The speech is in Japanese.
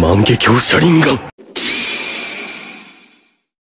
万華鏡車輪ガン